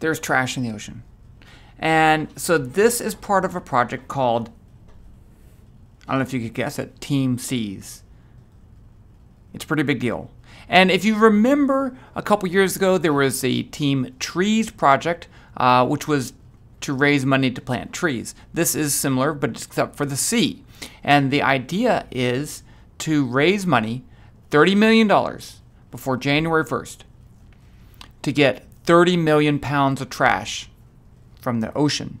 there's trash in the ocean. And so this is part of a project called, I don't know if you could guess it, Team Seas. It's a pretty big deal. And if you remember a couple years ago, there was a Team Trees project, uh, which was to raise money to plant trees. This is similar, but except for the sea. And the idea is to raise money, $30 million, before January 1st, to get 30 million pounds of trash from the ocean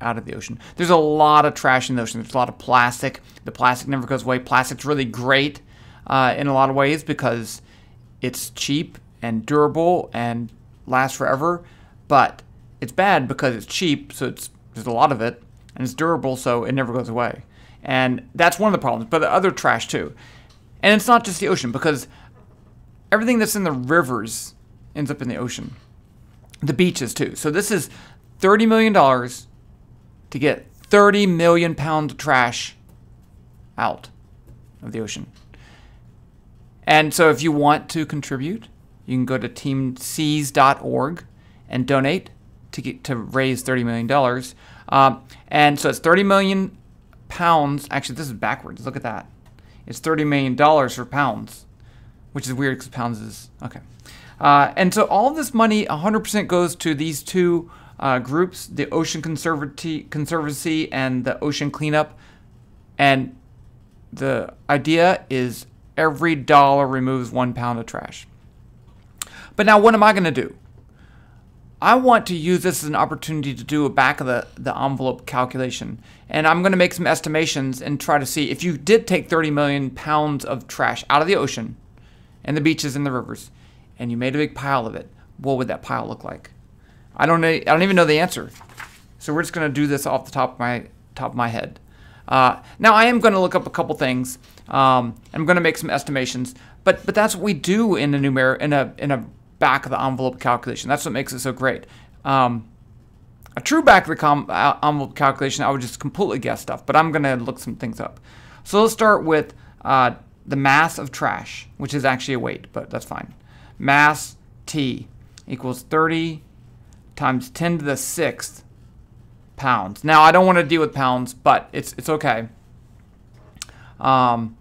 out of the ocean. There's a lot of trash in the ocean. There's a lot of plastic. The plastic never goes away. Plastic's really great uh, in a lot of ways because it's cheap and durable and lasts forever. But it's bad because it's cheap, so it's there's a lot of it, and it's durable, so it never goes away. And that's one of the problems. But the other trash too, and it's not just the ocean because everything that's in the rivers ends up in the ocean, the beaches too. So this is $30 million to get 30 million pounds of trash out of the ocean. And so if you want to contribute, you can go to teamseas.org and donate to get to raise $30 million. Um, and so it's 30 million pounds. Actually, this is backwards. Look at that. It's $30 million for pounds, which is weird because pounds is, okay. Uh, and so all this money, 100% goes to these two uh, groups, the Ocean Conservancy and the Ocean Cleanup. And the idea is every dollar removes one pound of trash. But now what am I going to do? I want to use this as an opportunity to do a back of the, the envelope calculation. And I'm going to make some estimations and try to see if you did take 30 million pounds of trash out of the ocean and the beaches and the rivers, and you made a big pile of it, what would that pile look like? I don't know. I don't even know the answer. So we're just going to do this off the top of my top of my head. Uh, now I am going to look up a couple things. Um, I'm going to make some estimations, but but that's what we do in a numer in a in a back of the envelope calculation. That's what makes it so great. Um, a true back of the uh, envelope calculation, I would just completely guess stuff, but I'm going to look some things up. So let's start with uh, the mass of trash, which is actually a weight, but that's fine. Mass T equals 30 times 10 to the sixth pounds. Now, I don't want to deal with pounds, but it's, it's okay. Um,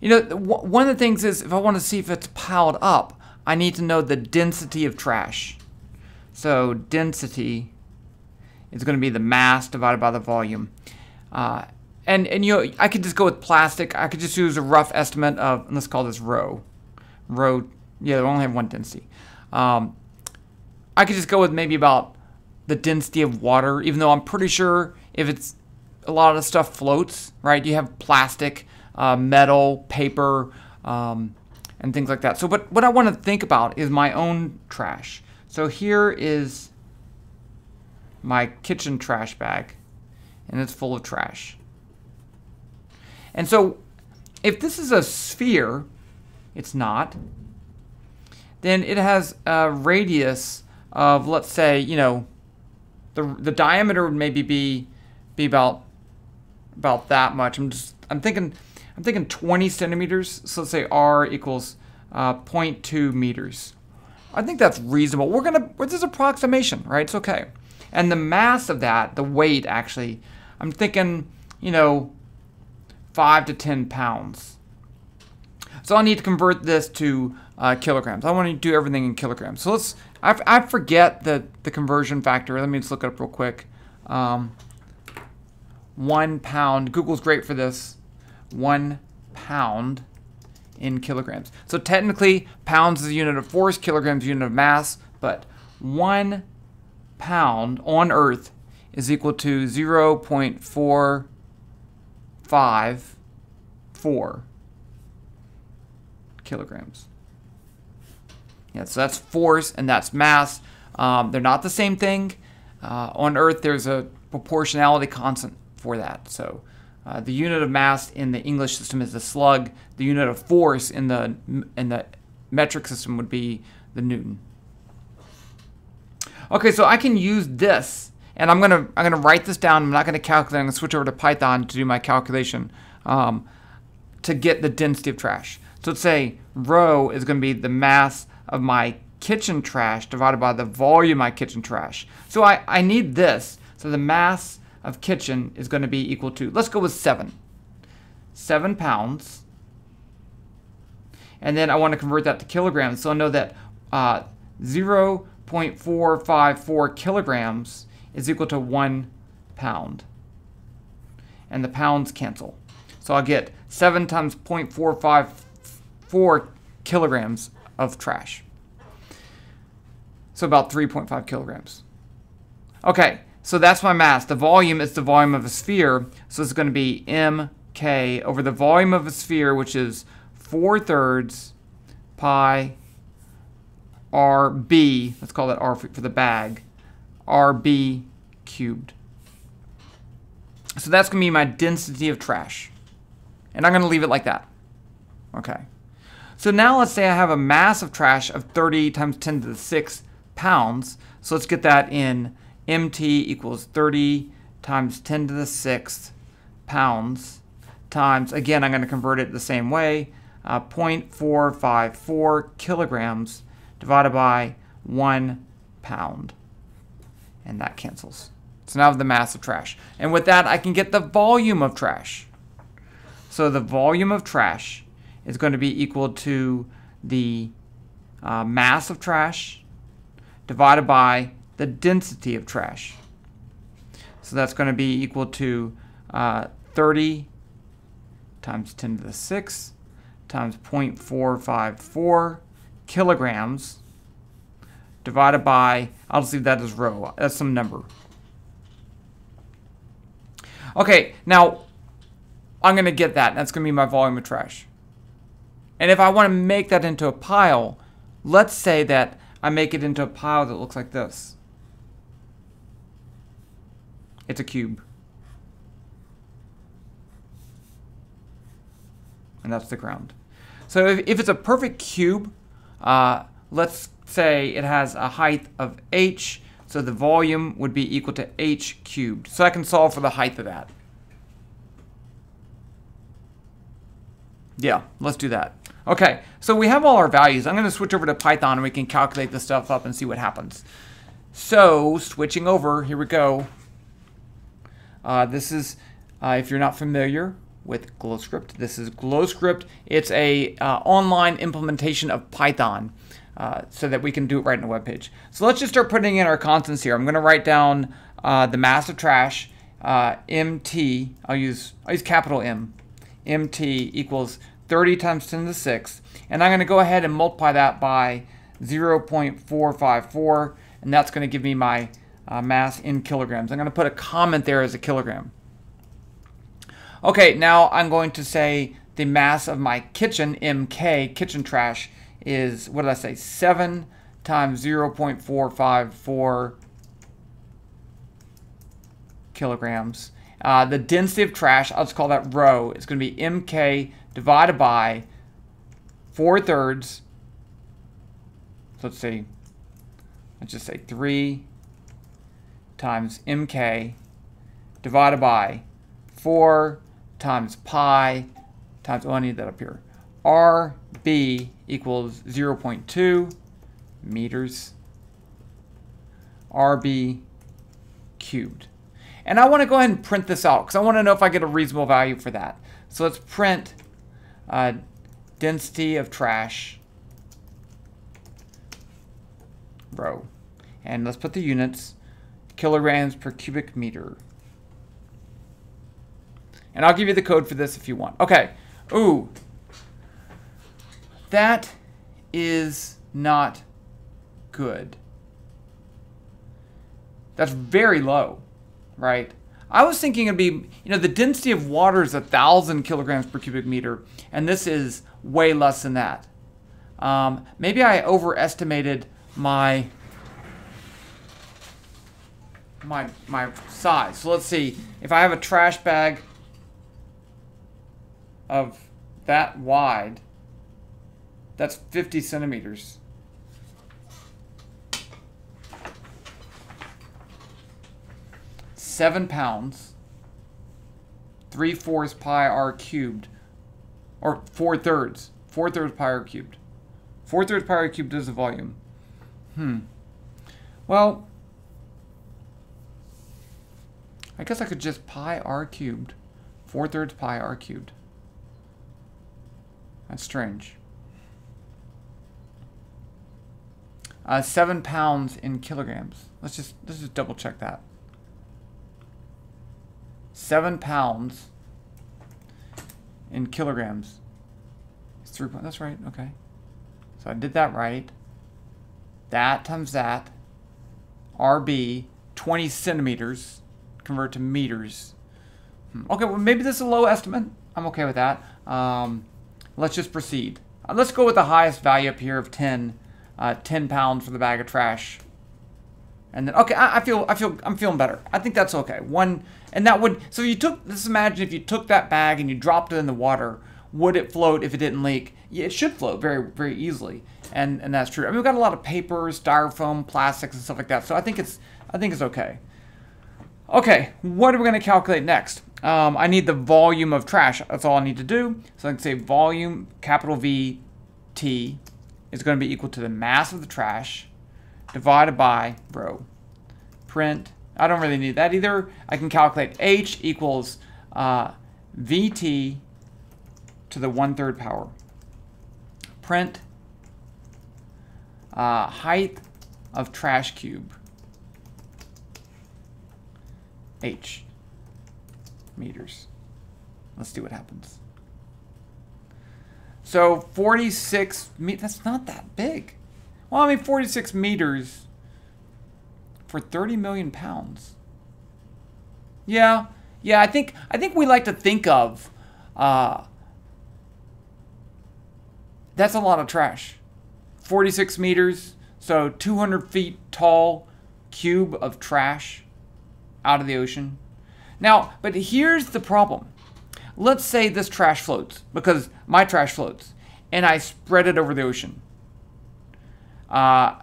you know, one of the things is if I want to see if it's piled up, I need to know the density of trash. So density is going to be the mass divided by the volume. Uh, and, and you know, I could just go with plastic. I could just use a rough estimate of, let's call this rho. Rho, yeah, they only have one density. Um, I could just go with maybe about the density of water, even though I'm pretty sure if it's a lot of stuff floats, right? You have plastic, uh, metal, paper, um, and things like that. So, but what I want to think about is my own trash. So here is my kitchen trash bag, and it's full of trash. And so, if this is a sphere, it's not, then it has a radius of let's say you know the the diameter would maybe be be about about that much. I'm just I'm thinking I'm thinking 20 centimeters. So let's say r equals uh, 0.2 meters. I think that's reasonable. We're gonna this is approximation, right? It's okay. And the mass of that, the weight actually, I'm thinking you know five to 10 pounds. So I need to convert this to uh, kilograms. I want to do everything in kilograms. So let's I, I forget the, the conversion factor. Let me just look it up real quick. Um, one pound. Google's great for this. One pound in kilograms. So technically, pounds is a unit of force, kilograms is a unit of mass, but one pound on Earth is equal to 0.454 kilograms. Yeah, so that's force and that's mass. Um, they're not the same thing. Uh, on Earth, there's a proportionality constant for that. So uh, the unit of mass in the English system is the slug. The unit of force in the in the metric system would be the newton. Okay, so I can use this, and I'm gonna I'm gonna write this down. I'm not gonna calculate. I'm gonna switch over to Python to do my calculation um, to get the density of trash. So let's say rho is gonna be the mass of my kitchen trash divided by the volume of my kitchen trash. So I, I need this. So the mass of kitchen is going to be equal to, let's go with 7. 7 pounds. And then I want to convert that to kilograms. So I know that uh, 0.454 kilograms is equal to 1 pound. And the pounds cancel. So I'll get 7 times 0.454 kilograms of trash. So about 3.5 kilograms. Okay, so that's my mass. The volume is the volume of a sphere, so it's going to be mk over the volume of a sphere, which is 4 thirds pi rb, let's call that r for the bag, rb cubed. So that's going to be my density of trash. And I'm going to leave it like that. Okay. So now let's say I have a mass of trash of 30 times 10 to the 6 pounds. So let's get that in mt equals 30 times 10 to the 6 pounds times, again, I'm going to convert it the same way, uh, 0.454 kilograms divided by 1 pound. And that cancels. So now I have the mass of trash. And with that, I can get the volume of trash. So the volume of trash is going to be equal to the uh, mass of trash divided by the density of trash. So that's going to be equal to uh, 30 times 10 to the 6 times 0.454 kilograms divided by, I'll just leave that as rho. That's some number. Okay, now I'm going to get that. That's going to be my volume of trash. And if I want to make that into a pile, let's say that I make it into a pile that looks like this. It's a cube. And that's the ground. So if, if it's a perfect cube, uh, let's say it has a height of h, so the volume would be equal to h cubed. So I can solve for the height of that. Yeah, let's do that. Okay, so we have all our values. I'm going to switch over to Python and we can calculate this stuff up and see what happens. So, switching over, here we go. Uh, this is, uh, if you're not familiar with GlowScript, this is GlowScript. It's a uh, online implementation of Python uh, so that we can do it right in the web page. So let's just start putting in our constants here. I'm going to write down uh, the mass of trash, uh, MT, I'll use, I'll use capital M, MT equals 30 times 10 to the 6. And I'm going to go ahead and multiply that by 0.454, and that's going to give me my uh, mass in kilograms. I'm going to put a comment there as a kilogram. Okay, now I'm going to say the mass of my kitchen, MK, kitchen trash, is, what did I say, 7 times 0.454 kilograms. Uh, the density of trash, I'll just call that rho, is going to be MK divided by 4 thirds. Let's see. Let's just say 3 times MK divided by 4 times pi times, oh, I need that up here. RB equals 0.2 meters. RB cubed. And I want to go ahead and print this out because I want to know if I get a reasonable value for that. So let's print uh, density of trash rho. And let's put the units, kilograms per cubic meter. And I'll give you the code for this if you want. Okay. Ooh. That is not good. That's very low right? I was thinking it'd be, you know, the density of water is a thousand kilograms per cubic meter, and this is way less than that. Um, maybe I overestimated my my my size. So let's see. If I have a trash bag of that wide, that's 50 centimeters. Seven pounds, three fourths pi r cubed, or four thirds, four thirds pi r cubed. Four thirds pi r cubed is the volume. Hmm. Well, I guess I could just pi r cubed. 4 thirds pi r cubed. That's strange. Uh, seven pounds in kilograms. Let's just let's just double check that. Seven pounds in kilograms. It's three. point. That's right. Okay. So I did that right. That times that. RB, 20 centimeters. Convert to meters. Hmm. Okay, well, maybe this is a low estimate. I'm okay with that. Um, let's just proceed. Uh, let's go with the highest value up here of 10, uh, 10 pounds for the bag of trash. And then, okay, I, I, feel, I feel, I'm feeling better. I think that's okay. One, and that would, so you took, let's imagine if you took that bag and you dropped it in the water, would it float if it didn't leak? Yeah, it should float very, very easily. And, and that's true. I mean, we've got a lot of papers, styrofoam, plastics, and stuff like that. So I think it's, I think it's okay. Okay, what are we going to calculate next? Um, I need the volume of trash. That's all I need to do. So I can say volume, capital V, T, is going to be equal to the mass of the trash divided by rho. Print, I don't really need that either. I can calculate H equals uh, VT to the one-third power. Print uh, height of trash cube. H meters. Let's see what happens. So 46 meters, that's not that big. Well, I mean 46 meters for 30 million pounds. Yeah, yeah, I think I think we like to think of uh, that's a lot of trash. 46 meters, so 200 feet tall cube of trash out of the ocean. Now, but here's the problem. Let's say this trash floats, because my trash floats, and I spread it over the ocean. Uh,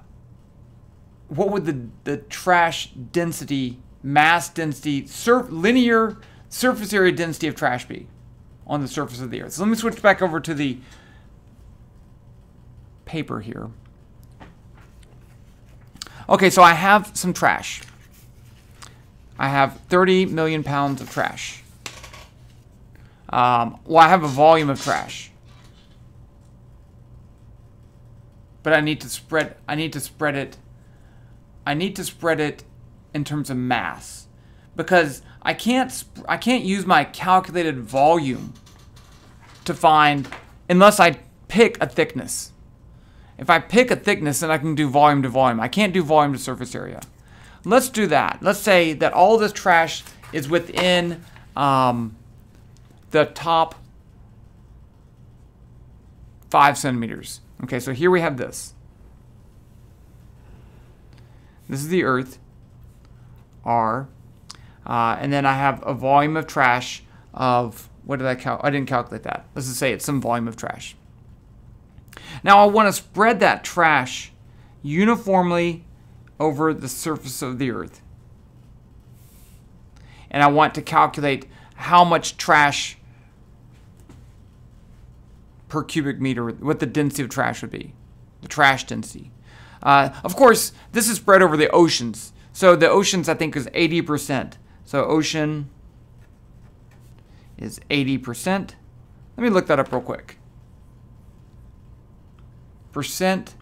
what would the, the trash density, mass density, surf, linear surface area density of trash be on the surface of the earth? So let me switch back over to the paper here. Okay, so I have some trash. I have 30 million pounds of trash. Um, well, I have a volume of trash. But I need to spread I need to spread it I need to spread it in terms of mass because I can't I can't use my calculated volume to find unless I pick a thickness. If I pick a thickness, then I can do volume to volume. I can't do volume to surface area. Let's do that. Let's say that all this trash is within um, the top five centimeters. Okay, so here we have this. This is the Earth, R, uh, and then I have a volume of trash of, what did I count? I didn't calculate that. Let's just say it's some volume of trash. Now I want to spread that trash uniformly over the surface of the earth. And I want to calculate how much trash per cubic meter, what the density of trash would be, the trash density. Uh, of course, this is spread over the oceans. So the oceans, I think, is 80%. So ocean is 80%. Let me look that up real quick percent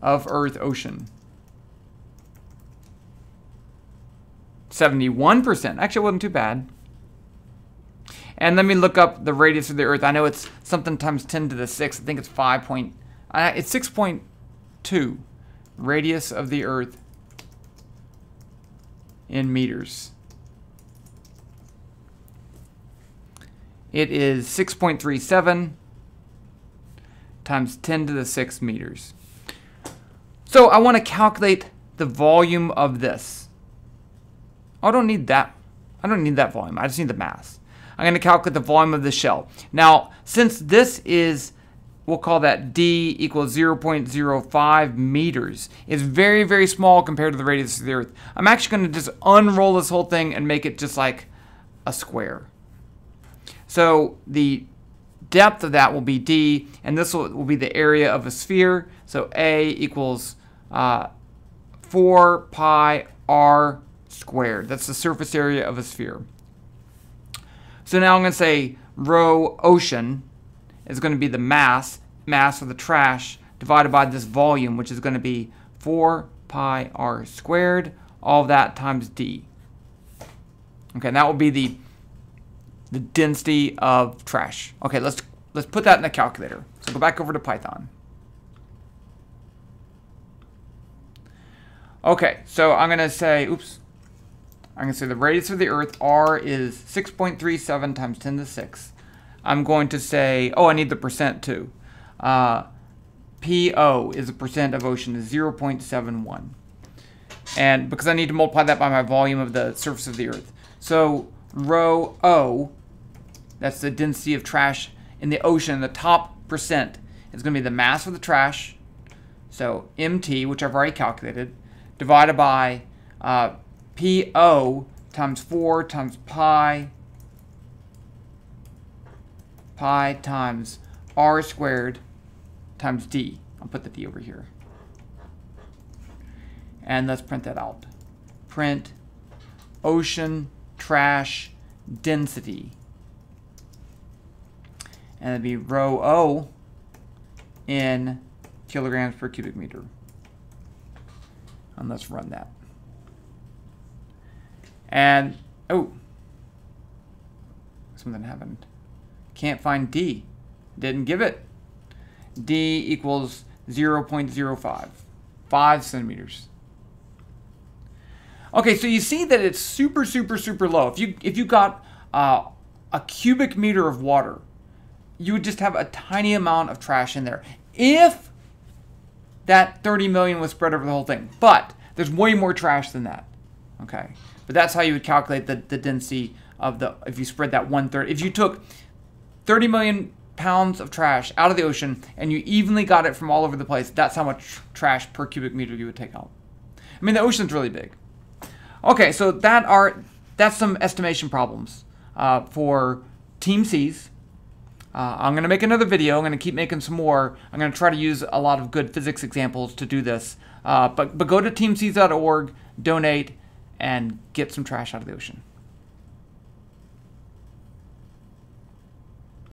of Earth ocean. 71%. Actually, it wasn't too bad. And let me look up the radius of the Earth. I know it's something times 10 to the 6. I think it's 5 point... Uh, it's 6.2 radius of the Earth in meters. It is 6.37 times 10 to the 6 meters. So I want to calculate the volume of this. I don't need that. I don't need that volume. I just need the mass. I'm going to calculate the volume of the shell. Now, since this is, we'll call that d equals 0.05 meters, it's very, very small compared to the radius of the Earth. I'm actually going to just unroll this whole thing and make it just like a square. So the depth of that will be d, and this will, will be the area of a sphere. So a equals uh, 4 pi r squared. That's the surface area of a sphere. So now I'm going to say rho ocean is going to be the mass, mass of the trash, divided by this volume, which is going to be 4 pi r squared, all that times d. Okay, and that will be the the density of trash. Okay, let's let's put that in the calculator. So go back over to Python. Okay, so I'm going to say, oops, I'm going to say the radius of the Earth, r is 6.37 times 10 to the 6. I'm going to say, oh, I need the percent too. Uh, PO is a percent of ocean is 0.71. And because I need to multiply that by my volume of the surface of the Earth. So rho O, that's the density of trash in the ocean, the top percent is going to be the mass of the trash. So MT, which I've already calculated, divided by uh, PO times 4 times pi pi times r squared times d. I'll put the d over here. And let's print that out. Print ocean trash density. And it'd be rho O in kilograms per cubic meter. And let's run that. And, oh, something happened. Can't find D. Didn't give it. D equals 0 0.05, 5 centimeters. Okay, so you see that it's super, super, super low. If you if you got uh, a cubic meter of water, you would just have a tiny amount of trash in there. If that 30 million was spread over the whole thing. But there's way more trash than that. Okay. But that's how you would calculate the, the density of the, if you spread that one third. If you took 30 million pounds of trash out of the ocean and you evenly got it from all over the place, that's how much trash per cubic meter you would take out. I mean, the ocean's really big. Okay, so that are, that's some estimation problems uh, for Team Seas. Uh, I'm going to make another video. I'm going to keep making some more. I'm going to try to use a lot of good physics examples to do this. Uh, but, but go to teamseas.org, donate, and get some trash out of the ocean.